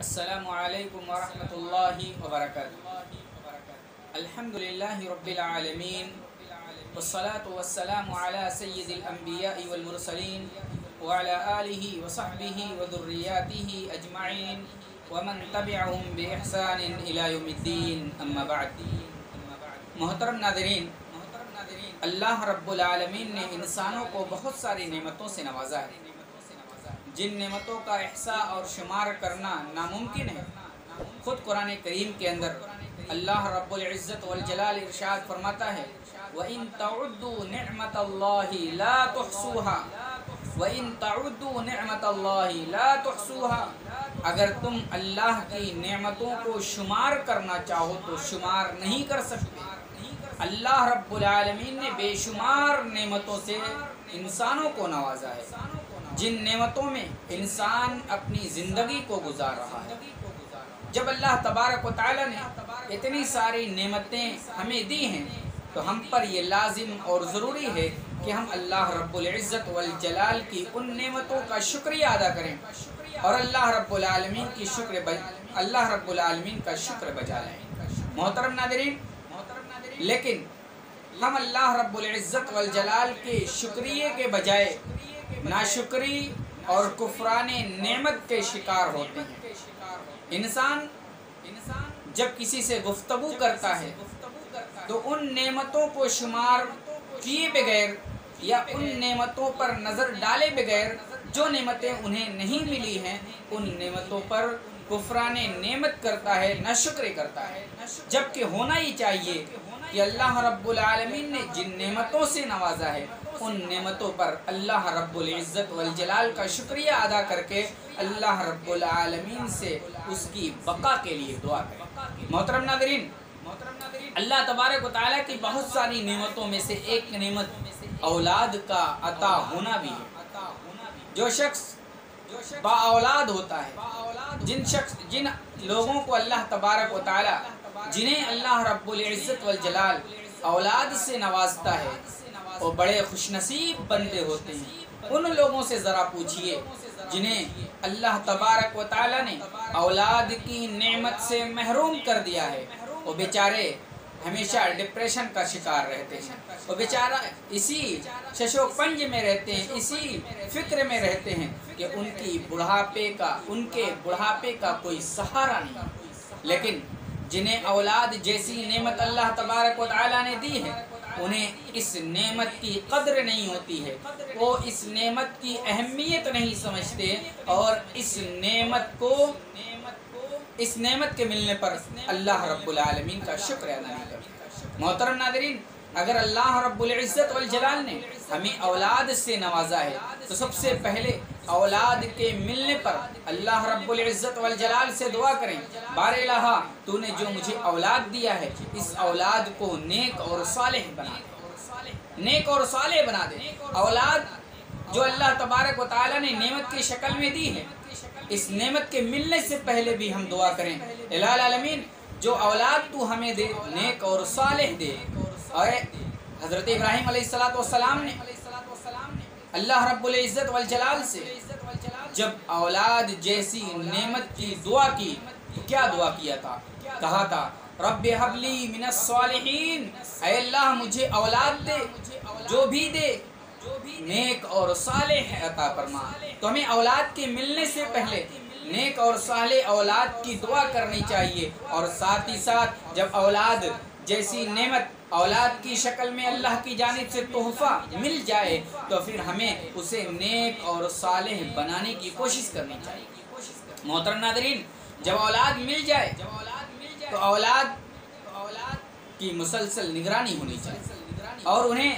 असलकम वरहमतुल्लाहि वबरकातुहू अल्हम्दुलिल्लाहि रब्बिल आलमीन वस्सलातु वस्सलामु अला सय्यिदिल अंबिया'i वल मुरसलीन व अला आलिहि व सहबिहि व दुर्रियातिहि अजमाइन व मन तबिअहुम बि इहसानिन इला यौमिद्दीन अम्मा बअद मोहतरम नादरीन अल्लाह रब्बुल आलमीन ने इंसानों को बहुत सारी नेमतों से नवाजा है जिन नेमतों का एहसा और शुमार करना नामुमकिन है, खुद कुरान करीम के अंदर अल्लाह रब्बुल इज़्ज़त वल जलाल इरशाद फरमाता है व इन तउद्दू निअमतल्लाहि ला तुहसूहा व इन तउद्दू निअमतल्लाहि ला तुहसूहा। अगर तुम अल्लाह की नेमतों को शुमार करना चाहो तो शुमार नहीं कर सकते। अल्लाह रब्बुल आलमीन ने बेशुमार नेमतों से इंसानों को नवाजा है। जिन नेमतों में इंसान अपनी ज़िंदगी को गुजार रहा है। जब अल्लाह तबारक व ने इतनी सारी नेमतें हमें दी हैं तो हम पर यह लाजिम और ज़रूरी है कि हम अल्लाह रब्बुल इज़्ज़त वल जलाल की उन नेमतों का शुक्रिया अदा करें और अल्लाह रब्बुल आलमीन की शुक्र अल्लाह रब्बुल आलमीन का शुक्र बजा लें। मोहतरम नादरीन लेकिन हम अल्लाह रब्बुल इज़्ज़त वल जलाल के शुक्रिए के बजाय नाशुक्री और कुफरान नेमत के शिकार होते हैं। इंसान इंसान जब किसी से गुफ्तगु करता है तो उन नेमतों को शुमार किए बगैर या उन नेमतों पर नज़र डाले बगैर जो नेमतें उन्हें नहीं मिली हैं, उन नेमतों पर कुफरान नेमत करता है न शुक्र करता है। जबकि होना ही चाहिए कि अल्लाह रब्बुल आलमीन ने जिन नेमतों से नवाजा है, उन नेमतों पर अल्लाह रब्बुल इज़्ज़त वल जलाल का शुक्रिया अदा करके अल्लाह रब्बुल आलमीन से उसकी बका के लिए दुआ करें। मोहतरम नादरीन, अल्लाह तबारक व की बहुत सारी नेमतों में से एक नेमत औलाद का अता होना भी है। जो शख्स बा औलाद होता है, जिन शख्स, जिन लोगों को अल्लाह तबारक व जिन्हें अल्लाह रब्बुल इज़्ज़त वल जलाल औलाद से नवाजता है, वो बड़े खुशनसीब बंदे होते हैं। उन लोगों से ज़रा पूछिए, जिन्हें अल्लाह तबारक व ने औलाद की नेमत से महरूम कर दिया है। वो बेचारे हमेशा डिप्रेशन का शिकार रहते हैं। वो बेचारा इसी शशोपंज में रहते हैं, इसी फ़िक्र में रहते हैं कि उनकी बुढ़ापे का, उनके बुढ़ापे का कोई सहारा नहीं। लेकिन जिन्हें औलाद जैसी नेमत अल्लाह तबारक व ने दी है, उन्हें इस नेमत की कद्र नहीं होती है। वो इस नेमत की अहमियत नहीं समझते और इस नेमत को, इस नेमत के मिलने पर अल्लाह रब्बुल आलमीन का शुक्र अदा नहीं करते। मोहतरम नादरीन, अगर अल्लाह रब्बुल इज़्ज़त वल जलाल ने हमें औलाद से नवाजा है तो सबसे पहले औलाद के मिलने पर अल्लाह रब्बुल इज़्ज़त वल जलाल से दुआ करें। बार लहा तूने जो मुझे औलाद दिया है, इस औलाद को नेक और सालेह बना दे। नेक और सालेह बना दे। औलाद जो अल्लाह तबारक व ने नेमत की शक्ल में दी है, इस नेमत के मिलने से पहले भी हम दुआ करें। आलमीन, जो औलाद तू हमें दे, नेक और सालेह दे। और हज़रत इब्राहिम सलाम ने अल्लाह रब्बुल इज़्ज़त वल जलाल से, जब औलाद जैसी नेमत की दुआ की तो क्या दुआ किया था? कहा था रब हबली मिनस्सालिहीन अल्लाह मुझे औलाद दे, जो भी दे, नेक और साले अता फरमा। तो हमें औलाद के मिलने से पहले नेक और साले औलाद की दुआ करनी चाहिए, और साथ ही साथ जब औलाद जैसी नेमत औलाद की शक्ल में अल्लाह की जानब से तोहफा मिल जाए तो फिर हमें उसे नेक और सालेह बनाने की कोशिश करनी चाहिए। मोहतरम नादरीन, जब औलाद मिल जाए तो औलाद की मुसलसल निगरानी होनी चाहिए और उन्हें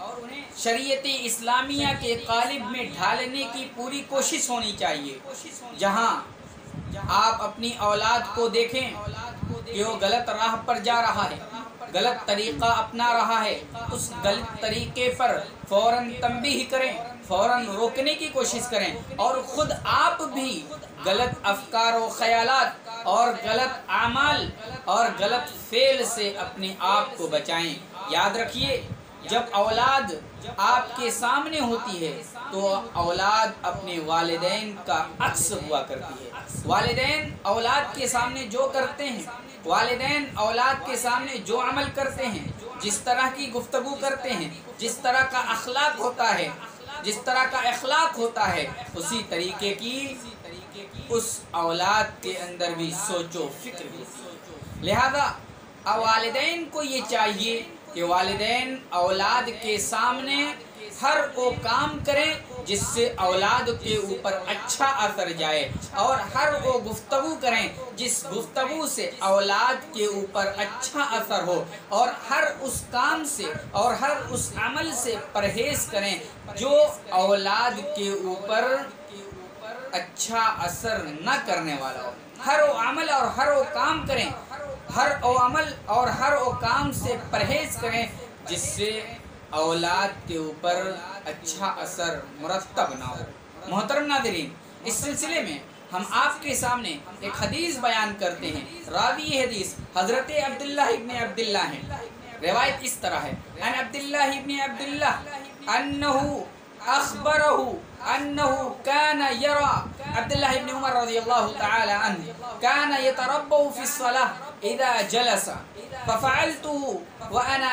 और उन्हें शरीयत इस्लामिया के कालिब में ढालने की पूरी कोशिश होनी चाहिए। जहाँ आप अपनी औलाद को देखें कि वो गलत राह पर जा रहा है। गलत तरीका अपना रहा है। उस गलत तरीके पर फ़ौरन तंबी करें, फ़ौरन रोकने की कोशिश करें और ख़ुद आप भी गलत अफकार व ख्यालात और गलत आमाल और गलत फेल से अपने आप को बचाएँ। याद रखिए, जब औलाद आपके सामने होती है तो औलाद अपने वालदेन का अक्स हुआ करती है। वालदेन औलाद के सामने जो करते हैं वालदेन औलाद के सामने जो अमल करते हैं, जिस तरह की गुफ्तगु करते हैं, जिस तरह का अखलाक होता है, जिस तरह का अखलाक होता है, उसी तरीके की उस औलाद के अंदर भी सोचो फ़िक्र लिहाजा वालदेन को ये चाहिए कि वालदेन औलाद के सामने हर वो काम करें जिससे औलाद के ऊपर अच्छा असर जाए और हर वो गुफ्तगु करें जिस गुफ्तगु से औलाद के ऊपर अच्छा असर हो और हर उस काम से और हर उस अमल से परहेज करें जो औलाद के ऊपर अच्छा असर न करने वाला हो। हर वो अमल और हर वो काम करें। हर वो अमल और हर वो काम से परहेज करें जिससे औलाद के ऊपर अच्छा असर मुरतब ना हो मोहतरम नादरीन, इस सिलसिले में हम आपके सामने एक हदीस बयान करते हैं। रावी हदीस हज़रत अब्दुल्ला इब्ने अब्दुल्ला हैं। रिवायत इस तरह है। अन अब्दुल्ला इब्ने अब्दुल्ला अन्नहु अखबरहु, अन्नहु कान यरा। अब्दुल्ला इब्ने उमर रज़ियल्लाहु तआला अन्हु, कान यतरब्बु फ़ी सलाह इदा जलसा। फफअलतुहु, व अना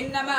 इन्नमा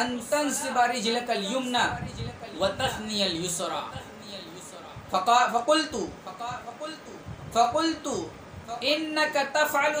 अन तंसिब रिजलकल युमना व तस्नियल युसरा फक़ुलतु फक़ुलतु इन्नक तफ़अलु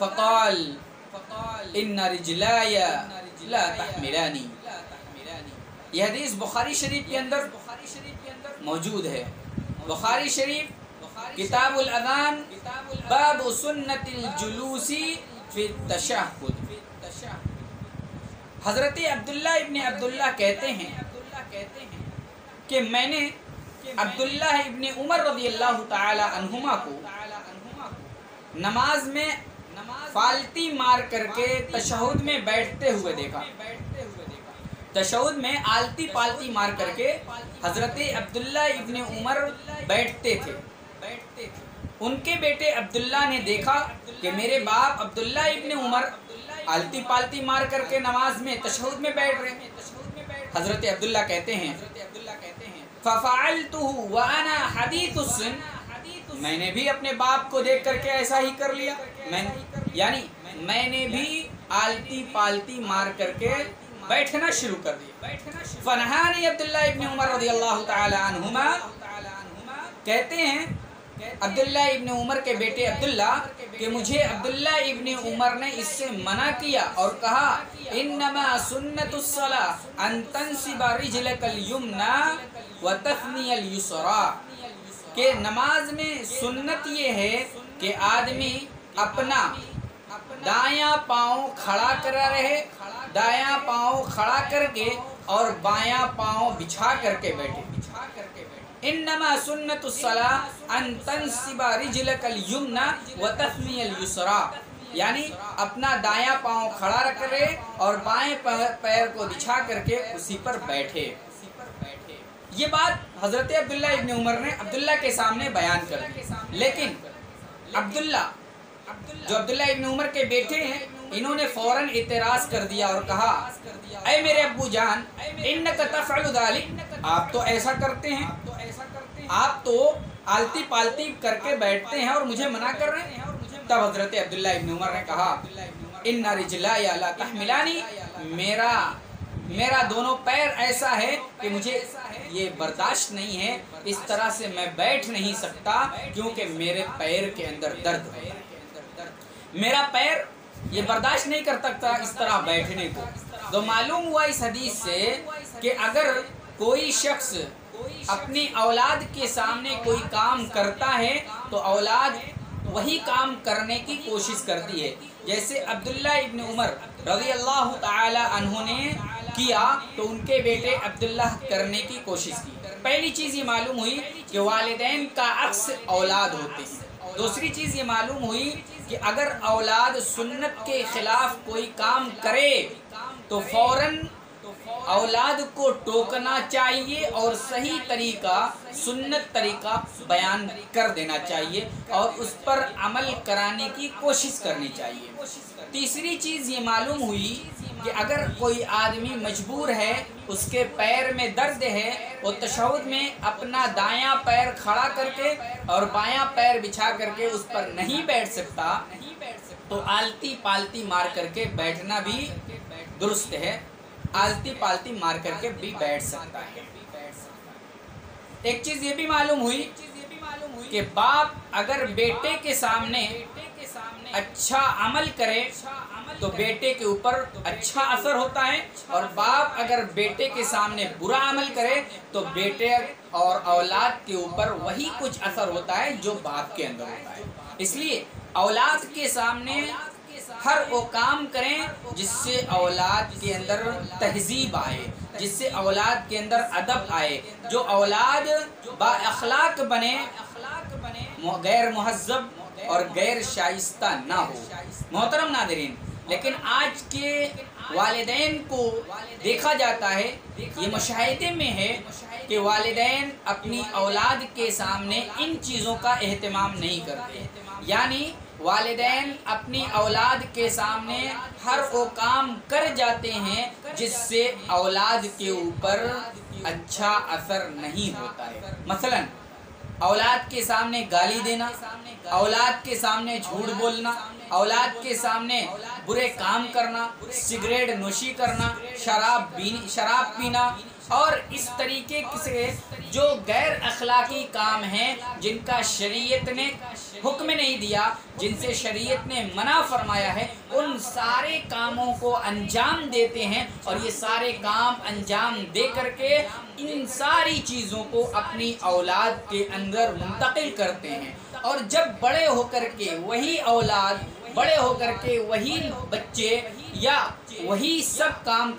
फक़ाल इन्न रिजलाय ला तहमिलानी यह हदीस बुखारी शरीफ के अंदर मौजूद है बुखारी शरीफ किताबुल अदान बाब सुन्नतिल जुलूसी फिर तशहुद हज़रत अब्दुल्ला इब्ने अब्दुल्ला कहते हैं कि मैंने अब्दुल्ला इब्ने उमर रज़ी अल्लाह अन्हुमा को नमाज़ में फालती मार करके तशहुद में बैठते हुए देखा। तशहुद में आलती पालती मार करके हज़रत अब्दुल्ला इब्ने उमर बैठते थे। बैठते थे। उनके बेटे अब्दुल्ला ने देखा कि मेरे बाप अब्दुल्ला इब्ने उमर आलती पालती मार करके नमाज़ में तशहुद में बैठ रहे हज़रत अब्दुल्ला कहते हैं मैंने भी अपने बाप को देख करके ऐसा ही कर लिया। मैंने यानी मैंने भी आलती पालती मार करके बैठना शुरू कर दिया। फनहानी अब्दुल्ला कहते हैं अब्दुल्ला इब्ने उमर के बेटे अब्दुल्ला कि मुझे अब्दुल्ला इब्ने उमर ने इससे मना किया और कहा तंसिबा रिजलकल युमना व तफनियल युसरा। के नमाज़ में सुन्नत ये है कि आदमी अपना दाया पाँव खड़ा करा रहे, दाया पाँव खड़ा करके और बाया पाँव बिछा करके बैठे। बिछा करके सुन्नतुस्सला अन तंसिबा रिजलकल युमना व तफनियल युसरा यानी अपना दाया पाँव खड़ा रख रहे और बाएँ पैर को बिछा करके उसी पर बैठे। ये बात हज़रत अब्दुल्ला इब्ने उमर ने अब्दुल्ला के सामने बयान कर दी। लेकिन अब्दुल्ला, जो अब्दुल्ला इब्ने उमर के बेटे हैं, इन्होंने फ़ौरन इतराज कर दिया और कहा अय मेरे अब्बू जान इन आप तो ऐसा करते हैं आप तो आलती पालती करके बैठते हैं और मुझे मना कर रहे हैं? तब हज़रत अब्दुल्ला इब्ने उमर ने कहा इन रिजला या ला तहमिलानी। मेरा मेरा दोनों पैर ऐसा है कि मुझे ये बर्दाश्त नहीं है। इस तरह से मैं बैठ नहीं सकता क्योंकि मेरे पैर के अंदर दर्द है। मेरा पैर ये बर्दाश्त नहीं कर सकता इस तरह बैठने को। तो मालूम हुआ इस हदीस से कि अगर कोई शख्स अपनी औलाद के सामने कोई काम करता है तो औलाद वही काम करने की कोशिश करती है। जैसे अब्दुल्ला इब्न उमर रज़ी अल्लाह तआला ने किया तो उनके बेटे अब्दुल्ला करने की कोशिश की। पहली चीज़ ये मालूम हुई कि वालदेन का अक्स औलाद होते हैं। दूसरी चीज़ ये मालूम हुई कि अगर औलाद सुन्नत के खिलाफ कोई काम करे तो फ़ौरन औलाद को टोकना चाहिए और सही तरीका, सुन्नत तरीका बयान कर देना चाहिए और उस पर अमल कराने की कोशिश करनी चाहिए। तीसरी चीज़ ये मालूम हुई कि अगर कोई आदमी मजबूर है, उसके पैर में दर्द है, वो तशहद में अपना दायां पैर खड़ा करके और बायां पैर बिछा करके उस पर नहीं बैठ सकता तो आलती पालती मार करके बैठना भी दुरुस्त है। आलती पालती मार करके भी बैठ सकता है। एक चीज़ ये भी मालूम हुई कि बाप अगर बेटे के सामने अच्छा अमल करे तो बेटे के ऊपर अच्छा असर होता है और बाप अगर बेटे के सामने बुरा अमल करे तो बेटे और औलाद के ऊपर वही कुछ असर होता है जो बाप के अंदर होता है। इसलिए औलाद के सामने हर वो काम करें जिससे औलाद के अंदर तहजीब आए, जिससे औलाद के अंदर अदब आए। जो औलाद बाखलाक बने गैर महजब और गैर शाइस्ता ना हो। मोहतरम नादरीन, लेकिन आज के वालदेन को देखा जाता है, ये मुशाहे में है कि वालदेन अपनी औलाद के सामने इन चीज़ों का अहतमाम नहीं करते। यानी वालदेन अपनी औलाद के सामने हर वो काम कर जाते हैं, जिससे औलाद के ऊपर अच्छा असर नहीं होता है। मसलन, औलाद के सामने गाली देना, औलाद के सामने झूठ बोलना, औलाद के सामने बुरे काम करना, सिगरेट नोशी करना, शराब शराब पीना और इस तरीके से जो गैर अखलाकी काम हैं, जिनका शरीयत ने हुक्म नहीं दिया, जिनसे शरीयत ने मना फरमाया है, उन सारे कामों को अंजाम देते हैं और ये सारे काम अंजाम दे करके इन सारी चीज़ों को अपनी औलाद के अंदर मुंतकिल करते हैं। और जब बड़े होकर के वही औलाद, बड़े होकर के वही बच्चे या वही सब काम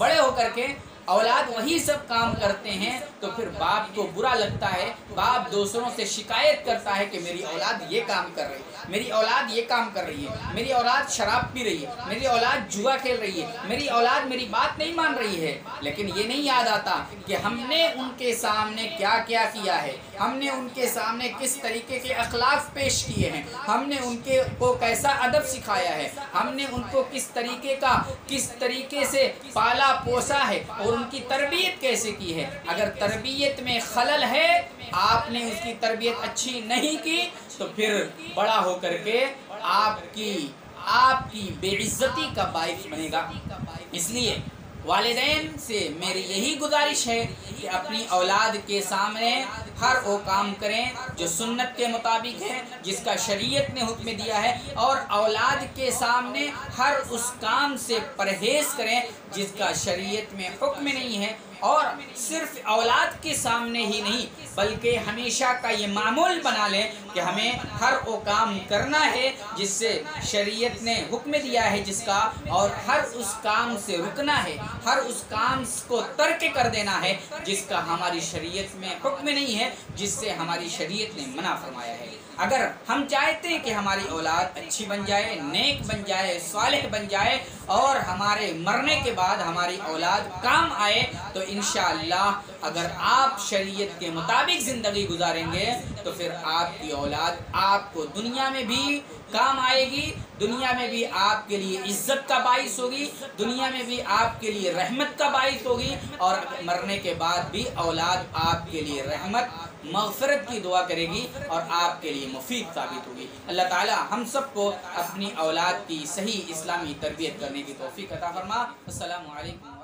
बड़े होकर के औलाद वही सब काम करते हैं तो फिर बाप को बुरा लगता है। बाप दूसरों से शिकायत करता है कि मेरी औलाद ये काम कर रही है। मेरी औलाद ये काम कर रही है। मेरी औलाद शराब पी रही है। मेरी औलाद जुआ खेल रही है। मेरी औलाद मेरी बात नहीं मान रही है। लेकिन ये नहीं याद आता कि हमने उनके सामने क्या क्या किया है। हमने उनके सामने किस तरीके के अखलाक पेश किए हैं। हमने उनके को कैसा अदब सिखाया है। हमने उनको किस तरीके का, किस तरीके से पाला पोसा है और उनकी तरबियत कैसे की है। अगर तरबियत में खलल है आपने उसकी तरबियत अच्छी नहीं की तो फिर बड़ा होकर के आपकी आपकी बेइज्जती का बाइस बनेगा। इसलिए वालदेन से मेरी यही गुजारिश है कि अपनी औलाद के सामने हर वो काम करें जो सुन्नत के मुताबिक है, जिसका शरीयत ने हुक्म दिया है, और औलाद के सामने हर उस काम से परहेज़ करें जिसका शरीयत में हुक्म नहीं है। और सिर्फ़ औलाद के सामने ही नहीं बल्कि हमेशा का ये मामूल बना लें कि हमें हर वो काम करना है जिससे शरीयत ने हुक्म दिया है जिसका, और हर उस काम से रुकना है, हर उस काम को तर्क कर देना है जिसका हमारी शरीयत में हुक्म नहीं है, जिससे हमारी शरीयत ने मना फरमाया है। अगर हम चाहते हैं कि हमारी औलाद अच्छी बन जाए, नेक बन जाए, सालिह बन जाए, और हमारे मरने के बाद हमारी औलाद काम आए तो इन अगर आप शरीयत के मुताबिक ज़िंदगी गुजारेंगे तो फिर आपकी औलाद आपको दुनिया में भी काम आएगी, दुनिया में भी आपके लिए इज़्ज़त का बाइस होगी, दुनिया में भी आपके लिए रहमत का बाइस होगी, और मरने के बाद भी औलाद आपके लिए रहमत, मगफरत की दुआ करेगी और आपके लिए मुफीद साबित होगी। अल्लाह ताला हम सबको अपनी औलाद की सही इस्लामी तरबियत करने की तोफ़ी अता फरमा। अल्लाम